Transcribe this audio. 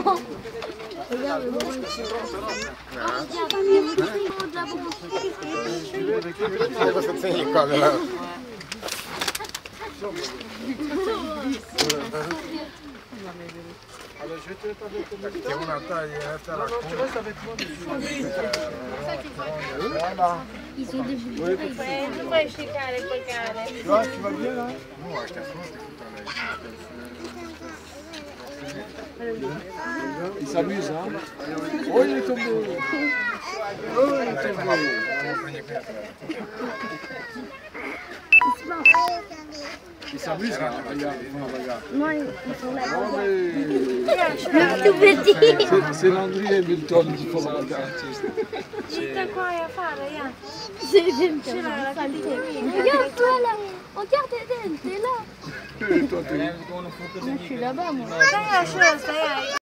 Regarde, le moment ici. Regarde, il y a des figurines de la bronze. Devo senza qua però. Mettiamo una tagliata alla Ils ont des boules. Ouais, tu vas bien là Non, je t'affronte. Il s'amuse, hein Oh, il est tombé Oh, il est tombé Il s'amuse, là Regarde. Non, ils sont là. Oh, mais... Tout petit. C'est- l'André Hamilton qui faut regarder. Titta qua mêmes qui Regarde toi là. Regarde Eden, t'es là. Toi, t'es où toate. Nu știu, dar da, mă. Da, așa, asta e.